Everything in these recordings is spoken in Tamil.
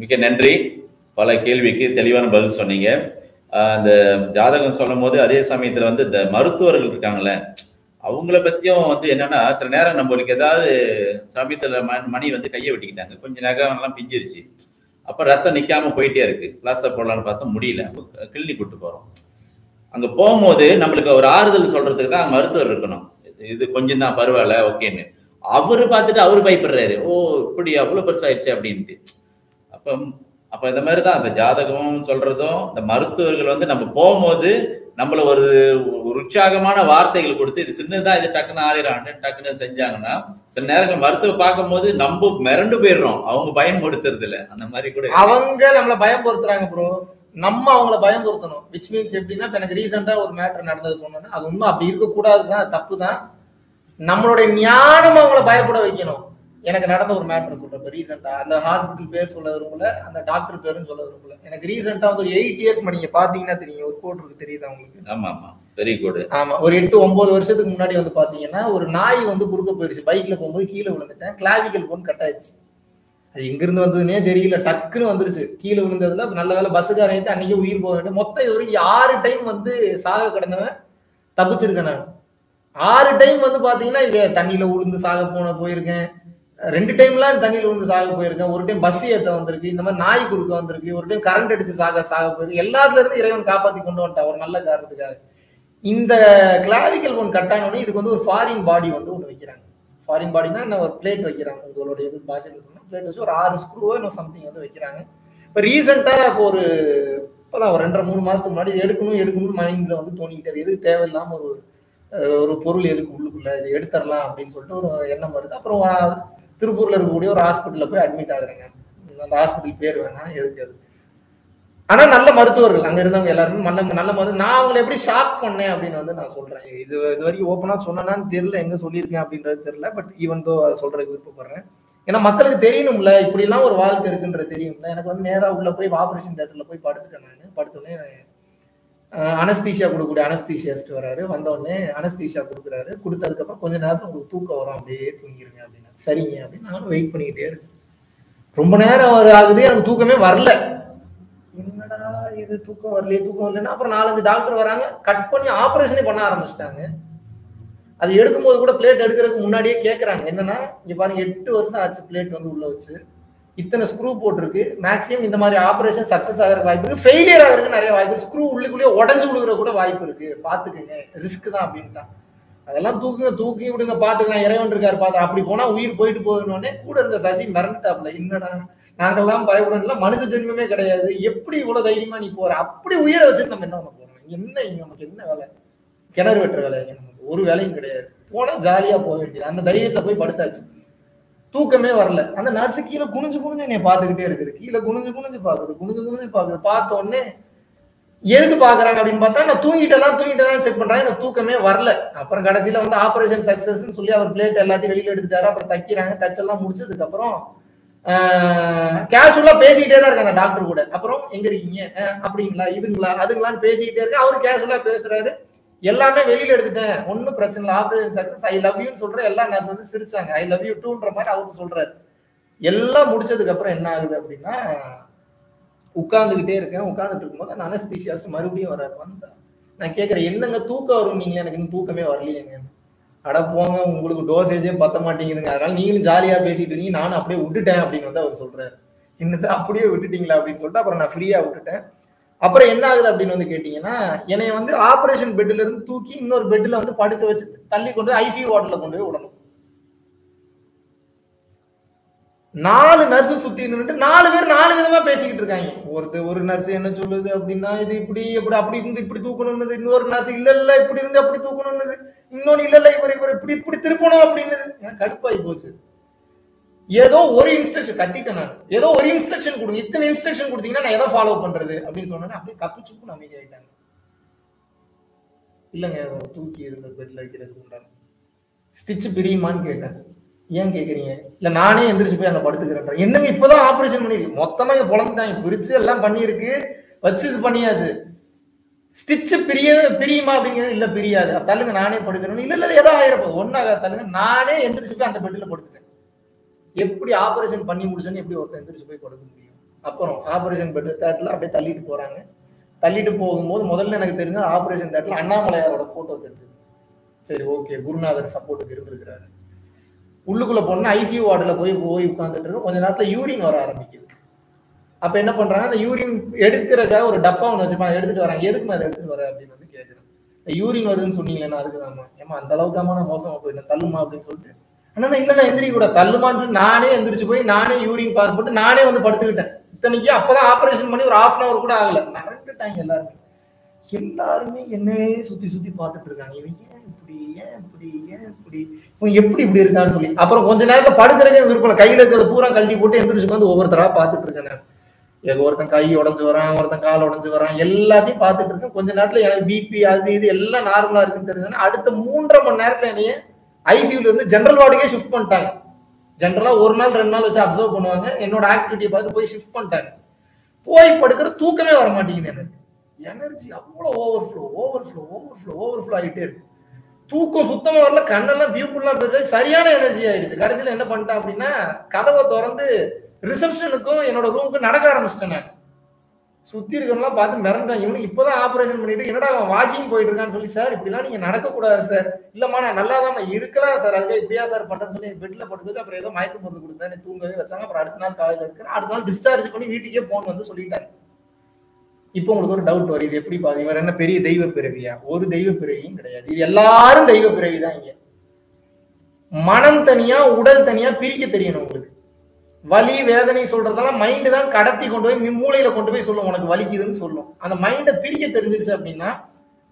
மிக்க நன்றி. பல கேள்விக்கு தெளிவான பதில் சொன்னீங்க. அந்த ஜாதகம் சொல்லும் போது அதே சமயத்துல வந்து இந்த மருத்துவர்கள் இருக்காங்களே அவங்கள பத்தியும் வந்து என்னன்னா சில நேரம் நம்மளுக்கு ஏதாவது சமயத்துல மணி வந்து கையை வெட்டிக்கிட்டாங்க. கொஞ்சம் நகம் பிஞ்சிருச்சு. அப்ப ரத்தம் நிக்காம போயிட்டே இருக்கு. பிளாஸ்டர் போடலாம்னு பார்த்தா முடியல. கிளினிக் கூட்டு போறோம். அங்க போகும்போது நம்மளுக்கு ஒரு ஆறுதல் சொல்றதுக்கு தான் மருத்துவர் இருக்கணும். இது- இது கொஞ்சம் தான் பரவாயில்ல ஓகேன்னு. அவரு பார்த்துட்டு அவரு பயப்படுறாரு. ஓ இப்படி அவ்வளவு பெருசாயிடுச்சு அப்படின்ட்டு. அப்போ அப்போ இந்த மாதிரி தான் அந்த ஜாதகம் சொல்றதும் இந்த மருத்துவர்கள் வந்து நம்ம போகும்போது நம்மள ஒரு ஒரு உற்சாகமான வார்த்தைகள் கொடுத்து இது சின்னதான் இது டக்குன்னு ஆயிரம் டக்குன்னு செஞ்சாங்கன்னா சில நேரங்கள் மருத்துவ பார்க்கும்போது நம்ம மிரண்டு போயிடுறோம். அவங்க பயன்படுத்துறது இல்ல அந்த மாதிரி கூட அவங்க நம்மள பயம் பொறுத்துறாங்க ப்ரோ நம்ம அவங்கள பயம் பொருத்தணும் விச் மீன்ஸ் எப்படின்னா இப்போ எனக்கு ரீசெண்டா ஒரு மேட்டர் நடந்தது சொன்னோன்னா அது உண்மை அப்படி இருக்கக்கூடாது தான் தப்பு தான் நம்மளுடைய ஞானம் அவங்கள பயப்பட வைக்கணும். எனக்கு நடந்த ஒரு மேட்டர் சொல்றேன் ரீசெண்டா அந்த ஹாஸ்பிட்டல் பேர் சொல்ல விரும்பல அந்த டாக்டர் பேரும் சொல்ல விரும்பல. எனக்கு ரீசெண்டா வந்து ஒரு எயிட் இயர்ஸ் நீங்க பாத்தீங்கன்னா தெரியும் ஒரு கோட் இருக்கு தெரியுதா உங்களுக்கு? ஆமா ஆமா. வெரி குட் ஆமா ஒரு எட்டு ஒன்பது வருஷத்துக்கு முன்னாடி வந்து பாத்தீங்கன்னா ஒரு நாய் வந்து குறுக்க போயிருச்சு. பைக்ல போகும்போது கீழே விழுந்துட்டேன். கிளாவிக்கல் போன் கட் ஆயிடுச்சு. அது எங்க இருந்து வந்ததுன்னே தெரியல. டக்குன்னு வந்துருச்சு. கீழே விழுந்ததுல நல்ல வேலை பஸ்ஸுக்காரன் அன்னைக்கே உயிர் போக வேண்டும் மொத்தம் இது வரைக்கும் ஆறு டைம் வந்து சாக கிடந்தவன் தப்பிச்சிருக்கேன் நான். ஆறு டைம் வந்து பாத்தீங்கன்னா தண்ணியில உளுந்து சாக போன போயிருக்கேன். ரெண்டு டைம்லாம் தண்ணியில் வந்து சாக போயிருக்கேன். ஒரு டைம் பஸ் ஏத்த வந்திருக்கு இந்த மாதிரி நாய் குறுக்க வந்திருக்கு ஒரு டைம் கரண்ட் அடிச்சு சாக சாக போயிருக்கு. எல்லாத்துல இருந்து இறைவன் காப்பாத்தி கொண்டு வந்துட்டான் ஒரு நல்ல காரணத்துக்காக. இந்த கிளாவிக்கல் ஒன் கட்டானோடனே இதுக்கு வந்து ஒரு ஃபாரின் பாடி வந்து ஒன்று வைக்கிறாங்க. ஃபாரின் பாடினா என்ன ஒரு பிளேட் வைக்கிறாங்க. உங்களுடைய இது பாஷையில் சொன்னா பிளேட் வச்சு ஒரு ஆறு ஸ்க்ரூவோ இன்னும் சம்திங் வந்து வைக்கிறாங்க. இப்போ ரீசெண்டாக இப்போ ஒரு இப்போதான் ஒரு ரெண்டரை மூணு மாசத்துக்கு முன்னாடி இது எடுக்கணும் எடுக்கணும்னு மைண்ட்ல வந்து தோணிக்கிட்டே எது தேவையில்லாமல் தேவையில்லாம ஒரு ஒரு பொருள் எதுக்கு உள்ளுக்குள்ள இது எடுத்துடலாம் அப்படின்னு சொல்லிட்டு ஒரு எண்ணம் வருது. அப்புறம் திருப்பூர்ல இருக்கக்கூடிய ஒரு ஹாஸ்பிட்டல்ல போய் அட்மிட் ஆகுறேங்க. அந்த ஹாஸ்பிட்டல் பேர் வேணாம் எதுக்கு அது? ஆனா நல்ல மருத்துவர்கள். அங்க இருந்தவங்க எல்லாருமே நல்ல நல்ல மருந்து நான் அவங்களை எப்படி ஷாக் பண்ணேன் அப்படின்னு வந்து நான் சொல்றேன். இது இது வரைக்கும் ஓப்பனா சொன்னேன்னு தெரியல. எங்க சொல்லியிருக்கேன் அப்படின்றது தெரியல. பட் ஈவன் தோ சொல்றதுக்கு விருப்பப்படுறேன். ஏன்னா மக்களுக்கு தெரியணும்ல. இப்படி எல்லாம் ஒரு வாழ்க்கை இருக்குன்றது தெரியும்ல. எனக்கு வந்து நேரா உள்ள போய் ஆபரேஷன் தேட்டர்ல போய் படுத்துட்டேன் நான். படுத்தோடனே அனஸ்தீஷியா கொடுக்கக்கூடிய அனஸ்தீஷியாஸ்ட் வராரு. வந்தோடனே அனஸ்தீஷியா கொடுக்குறாரு. கொடுத்ததுக்கப்புறம் கொஞ்ச நேரத்தில் உங்களுக்கு தூக்கம் வரும். அப்படியே தூங்கிருங்க அப்படின்னா. சரிங்க அப்படின்னு நானும் வெயிட் பண்ணிக்கிட்டே இருக்கேன் ரொம்ப நேரம் ஒரு ஆகுது. எனக்கு தூக்கமே வரல. என்னடா இது? தூக்கம் வரலையே தூக்கம் வரலன்னா அப்புறம் நாலஞ்சு டாக்டர் வராங்க. கட் பண்ணி ஆப்ரேஷனே பண்ண ஆரம்பிச்சிட்டாங்க. அது எடுக்கும்போது கூட பிளேட் எடுக்கிறதுக்கு முன்னாடியே கேட்குறாங்க என்னன்னா இங்கே பாருங்க எட்டு வருஷம் ஆச்சு பிளேட் வந்து உள்ள வச்சு. இத்தனை ஸ்க்ரூ போட்டிருக்கு. மேக்ஸிமம் இந்த மாதிரி ஆபரேஷன் சக்சஸ் ஆகிற வாய்ப்பு இருக்கு. ஃபெயிலியர் ஆகிறதுக்கு நிறைய வாய்ப்பு ஸ்க்ரூ உள்ளுக்குள்ளேயே உடஞ்சு விழுகிற கூட வாய்ப்பு இருக்கு. பாத்துக்கங்க ரிஸ்க் தான் அப்படின்ட்டான். அதெல்லாம் தூக்குங்க தூக்கி விடுங்க பாத்துக்கலாம் இறைவன் இருக்காரு பாத்து அப்படி போனா உயிர் போயிட்டு போதுன்னு கூட இருந்த சசி மிரண்டுட்டாப்ல என்னடா? நாங்கெல்லாம் பயப்படல மனுஷ ஜென்மமே கிடையாது. எப்படி இவ்வளவு தைரியமா நீ போற? அப்படி உயிரை வச்சுட்டு நம்ம என்ன பண்ண போறோம்? என்ன இங்க நமக்கு என்ன வேலை? கிணறு வெட்டுற வேலை நமக்கு. ஒரு வேலையும் கிடையாது. போனா ஜாலியா போக வேண்டியது. அந்த தைரியத்தை போய் படுத்தாச்சு. தூக்கமே வரல. அந்த நர்ஸ் கீழே குனிஞ்சு குனிஞ்சு என்னை பார்த்துக்கிட்டே இருக்குது. கீழே குனிஞ்சு குனிஞ்சு பாக்குது குனிஞ்சு குனிஞ்சு பாக்குது பார்த்த உடனே எதுக்கு பாக்குறாங்க அப்படின்னு பார்த்தா நான் தூங்கிட்டேன் தூங்கிட்டதான் செக் பண்றாங்க எனக்கு தூக்கமே வரல. அப்புறம் கடைசியில வந்து ஆபரேஷன் சக்சஸ் சொல்லி அவர் பிளேட் எல்லாத்தையும் வெளியில எடுத்துட்டாரு. அப்புறம் தைக்கிறாங்க. தச்செல்லாம் முடிச்சதுக்கு அப்புறம் கேஷுவலா பேசிக்கிட்டே தான் இருக்காங்க டாக்டர் கூட. அப்புறம் எங்க இருக்கீங்க? அப்படிங்களா? இதுங்களா? அதுங்களான்னு பேசிக்கிட்டே இருக்கு. அவரு கேஷுவலா பேசுறாரு. எல்லாமே வெளியில எடுத்துட்டேன். ஒன்னும் பிரச்சனை இல்லை. ஆப்ரேஷன் சக்சஸ் ஐ லவ் யூன்னு சொல்ற எல்லா நர்சஸும் சிரிச்சாங்க. ஐ லவ் யூ டூன்ற மாதிரி அவரு சொல்றாரு. எல்லாம் முடிச்சதுக்கு அப்புறம் என்ன ஆகுது அப்படின்னா உட்காந்துக்கிட்டே இருக்கேன். உட்காந்துட்டு இருக்கும்போது அந்த அனஸ்தீசியாஸ் மறுபடியும் வராது வந்தேன் நான் கேட்கறேன் என்னங்க தூக்கம் வரும் நீங்க எனக்கு இன்னும் தூக்கமே வரலையேங்க. அட போங்க உங்களுக்கு டோசேஜே பத்த மாட்டேங்குதுங்க. அதனால நீங்களும் ஜாலியா பேசிட்டு இருக்கீங்க. நானும் அப்படியே விட்டுட்டேன் அப்படின்னு வந்து அவர் சொல்றாரு. என்னது அப்படியே விட்டுட்டீங்களா? அப்படின்னு சொல்லிட்டு அப்புறம் நான் ஃப்ரீயா விட்டுட்டேன். அப்புறம் என்ன ஆகுது அப்படின்னு வந்து கேட்டீங்கன்னா என்னைய வந்து ஆபரேஷன் பெட்ல இருந்து தூக்கி இன்னொரு பெட்ல வந்து படுக்க வச்சு தள்ளி கொண்டு ஐசியூ வார்டில் கொண்டு போய் விடணும். நாலு நர்ஸ் சுத்தி நின்றுட்டு நாலு பேர் நாலு விதமா பேசிக்கிட்டு இருக்காங்க. ஒருத்தர் ஒரு நர்ஸ் என்ன சொல்லுது அப்படின்னா இது இப்படி இப்படி அப்படி இருந்து இப்படி தூக்கணும்னு இன்னொரு நர்ஸ் இல்ல இல்ல இப்படி இருந்து அப்படி தூக்கணும்னு இன்னொன்னு இல்ல இல்ல இவர் இவர் இப்படி இப்படி திருப்பணும் அப்படின்னு எனக்கு கடுப்பாகி போச்சு. ஏதோ ஒரு இன்ஸ்ட்ரக்ஷன் கத்திட்டேன் நான். ஏதோ ஒரு இன்ஸ்ட்ரக்ஷன் கொடுங்க இத்தனை இன்ஸ்ட்ரக்ஷன் கொடுத்தீங்கன்னா நான் எதை ஃபாலோ பண்றது? அப்படின்னு சொன்னேன் அப்படியே கத்து சுப்பு ஆயிட்டாங்க இல்லைங்க தூக்கி இருந்த பெட்ல வைக்கிறதுக்கு உண்டான ஸ்டிச் பிரியுமான்னு கேட்டேன். ஏன் கேக்குறீங்க? இல்ல நானே எந்திரிச்சு போய் அங்க படுத்துக்கிறேன் என்னங்க இப்பதான் ஆபரேஷன் பண்ணிருக்கு மொத்தமா இங்க புலந்துட்டாங்க பிரிச்சு எல்லாம் பண்ணியிருக்கு. வச்சு இது பண்ணியாச்சு. ஸ்டிச்சு பிரிய பிரியுமா அப்படிங்கிறது இல்ல பிரியாது. தள்ளுங்க நானே படுக்கிறேன் இல்ல இல்ல ஏதோ ஆயிரப்போ ஒன்னாக தள்ளுங்க. நானே எந்திரிச்சு போய் அந்த பெட்ல படுத்துட்டேன். எப்படி ஆபரேஷன் பண்ணி முடிச்சோன்னு எப்படி ஒருத்தன் எந்திரிச்சு போய் கொடுக்க முடியும்? அப்புறம் ஆபரேஷன் பெட் தேட்டர்ல அப்படியே தள்ளிட்டு போறாங்க. தள்ளிட்டு போகும்போது முதல்ல எனக்கு தெரிஞ்ச ஆபரேஷன் தேட்டர்ல அண்ணாமலையாரோட போட்டோ தெரிஞ்சது. சரி ஓகே குருநாதர் சப்போர்ட்டுக்கு இருந்திருக்கிறாரு. உள்ளுக்குள்ள போனா ஐசியூ வார்டுல போய் போய் உட்காந்துட்டு இருக்கோம். கொஞ்ச நேரத்துல யூரின் வர ஆரம்பிக்குது. அப்ப என்ன பண்றாங்க? அந்த யூரின் எடுக்கிறதுக்காக ஒரு டப்பா ஒன்று வச்சுப்பாங்க. எடுத்துட்டு வராங்க. எதுக்கு அதை எடுத்துட்டு வரேன் அப்படின்னு வந்து கேட்குறேன் யூரின் வருதுன்னு சொன்னீங்களே நான் அதுக்கு ஏமா அந்த அளவுக்காம நான் மோசமா போயிட்டேன் தள்ளுமா அப்படின்னு சொல்லிட்டு ஆனா இல்ல நான் எந்திரிக்க கூட. தள்ளுமான்னு நானே எந்திரிச்சு போய் நானே யூரின் பாஸ் போட்டு நானே வந்து படுத்துக்கிட்டேன். இத்தனைக்கு அப்பதான் ஆபரேஷன் பண்ணி ஒரு ஹாஃப் அன் அவர் கூட ஆகல. மறந்துட்டாங்க எல்லாருமே. எல்லாருமே என்னவே சுத்தி சுத்தி பார்த்துட்டு இருக்காங்க. இவன் ஏன் இப்படி ஏன் இப்படி ஏன் இப்படி? இவன் எப்படி இப்படி இருக்கான்னு சொல்லி. அப்புறம் கொஞ்ச நேரத்தை படுக்கிறதே விருப்பம் கையில இருக்கிறத பூரா கழட்டி போட்டு எந்திரிச்சு வந்து ஒவ்வொருத்தரா பார்த்துட்டு இருக்கேன் நான். எனக்கு ஒருத்தன் கை உடஞ்சு வரான் ஒருத்தன் கால் உடஞ்சு வரான். எல்லாத்தையும் பார்த்துட்டு இருக்கேன். கொஞ்ச நேரத்துல எனக்கு பிபி அது இது எல்லாம் நார்மலா இருக்குன்னு தெரிஞ்சோன்னா அடுத்த மூன்றரை மணி நேரத்துல என்னைய ஐசியூல இருந்து ஜென்ரல் வார்டுக்கே ஷிஃப்ட் பண்ணிட்டாங்க. ஜென்ரலா ஒரு நாள் ரெண்டு நாள் வச்சு அப்சர்வ் பண்ணுவாங்க. என்னோட ஆக்டிவிட்டியை பார்த்து போய் ஷிஃப்ட் பண்ணிட்டாங்க. போய் படுக்கிற தூக்கமே வர மாட்டேங்குது எனக்கு. எனர்ஜி அவ்வளோ over flow over flow over flow over flow ஆகிட்டே இருக்கு. தூக்கம் சுத்தமா வரல கண்ணெல்லாம் பியூப்புல்லாம் பெருசு சரியான எனர்ஜி ஆயிடுச்சு. கடைசியில் என்ன பண்ணிட்டேன் அப்படின்னா கதவை திறந்து ரிசப்ஷனுக்கும் என்னோட ரூமுக்கும் நடக்க ஆரம்பிச்சிட்டேன் நான். சுத்தி இருக்கவங்களாம் பார்த்து மிரண்டான் இவனுக்கு இப்பதான் ஆபரேஷன் பண்ணிட்டு என்னடா அவன் வாக்கிங் போயிட்டு இருக்கான்னு சொல்லி சார் இப்படிலாம் நீங்க நடக்க கூடாது சார். இல்லம்மா நான் நல்லா தான் இருக்கலாம் சார். அதுக்காக இப்படியா சார் பண்றேன்னு சொல்லி பெட்ல படுத்து அப்புறம் ஏதோ மயக்க மருந்து கொடுத்தேன். தூங்கவே வச்சாங்க. அப்புறம் அடுத்த நாள் காலையில இருக்கிறேன் அடுத்த நாள் டிஸ்சார்ஜ் பண்ணி வீட்டுக்கே போன் வந்து சொல்லிட்டாங்க இப்போ உங்களுக்கு ஒரு டவுட் வரும் இது எப்படி பாதி இவர் என்ன பெரிய தெய்வ பிறவியா? ஒரு தெய்வ பிறவியும் கிடையாது. இது எல்லாரும் தெய்வ பிறவி தான் இங்க. மனம் தனியா உடல் தனியா பிரிக்க தெரியணும் உங்களுக்கு. வலி வேதனை சொல்றதெல்லாம் மைண்டு தான் கடத்தி கொண்டு போய் மீ- மூளையில கொண்டு போய் சொல்லும் உனக்கு வலிக்குதுன்னு சொல்லும். அந்த மைண்டை பிரிக்க தெரிஞ்சிருச்சு அப்படின்னா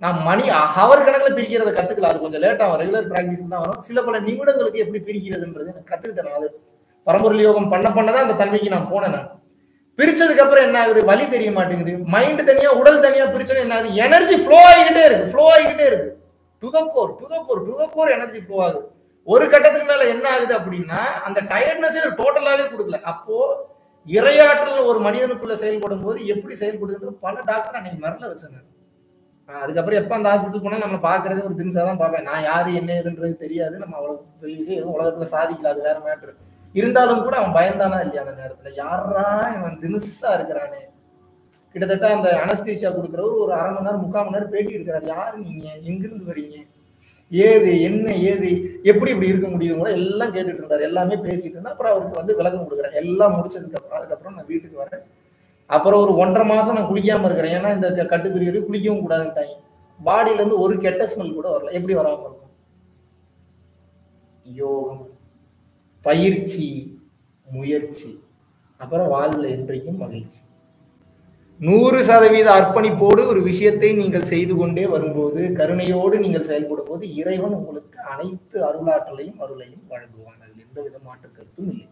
நான் மணி ஹவர் கணக்குல பிரிக்கிறத கத்துக்கல. அது கொஞ்சம் லேட் ஆகும் ரெகுலர் பிராக்டிஸ் தான் வரும். சில பல நிமிடங்களுக்கு எப்படி பிரிக்கிறதுன்றது எனக்கு கத்துக்கிட்டேன் நான். அது பரம்பொருள் யோகம் பண்ண பண்ணதான் அந்த தன்மைக்கு நான் போனேன் நான். பிரிச்சதுக்கு அப்புறம் என்ன ஆகுது? வலி தெரிய மாட்டேங்குது. மைண்டு தனியா உடல் தனியா பிரிச்சோம் என்ன ஆகுது? எனர்ஜி ஃப்ளோ ஆகிக்கிட்டே இருக்கு. ஃப்ளோ ஆகிக்கிட்டே இருக்கு. To the core to the core to the core energy flow ஆகுது. ஒரு கட்டத்துக்கு மேல என்ன ஆகுது அப்படின்னா அந்த டயர்ட்னஸ் டோட்டலாவே கொடுக்கல. அப்போ இரையாற்றல் ஒரு மனிதனுக்குள்ள செயல்படும் போது எப்படி செயல்படுதுன்றது பல டாக்டர் அன்னைக்கு மரல வச்சாங்க அதுக்கப்புறம் எப்ப அந்த ஹாஸ்பிட்டல் போனா நம்ம பார்க்கறதே ஒரு தினசா தான் பார்ப்பேன். நான் யாரு என்ன ஏதுன்றது தெரியாது. நம்ம அவ்வளவு பெரிய விஷயம் எதுவும் உலகத்துல சாதிக்கல அது வேற மேட்ரு இருந்தாலும் கூட அவன் பயந்தானா இல்லையா அந்த நேரத்துல? யாரா இவன் தினுசா இருக்கிறானே. கிட்டத்தட்ட அந்த அனஸ்தீஷா கொடுக்குறவர் ஒரு அரை மணி நேரம் முக்கால் மணி நேரம் பேட்டி எடுக்கிறார். யாரு நீங்க? எங்கிருந்து வரீங்க? ஏது என்ன ஏது எப்படி இப்படி இருக்க முடியுங்களோ எல்லாம் கேட்டுட்டு இருந்தாரு. எல்லாமே பேசிட்டு இருந்தா அப்புறம் அவருக்கு வந்து விளக்கம் கொடுக்குறேன் எல்லாம் முடிச்சதுக்கு அப்புறம் அதுக்கப்புறம் நான் வீட்டுக்கு வரேன். அப்புறம் ஒரு ஒன்றரை மாசம் நான் குளிக்காம இருக்கிறேன். ஏன்னா இந்த க- கட்டுப்பிரிவு குளிக்கவும் கூடாதுட்டாங்க பாடியில இருந்து ஒரு கெட்ட ஸ்மெல் கூட வரல. எப்படி வராம இருக்கும்? யோகம் பயிற்சி முயற்சி. அப்புறம் வாழ்வில் என்றைக்கும் மகிழ்ச்சி. நூறு சதவீத அர்ப்பணிப்போடு ஒரு விஷயத்தை நீங்கள் செய்து கொண்டே வரும்போது கருணையோடு நீங்கள் செயல்படும் போது இறைவன் உங்களுக்கு அனைத்து அருளாற்றலையும் அருளையும் வழங்குவான். அதில் எந்த வித மாற்று கருத்தும் இல்லை.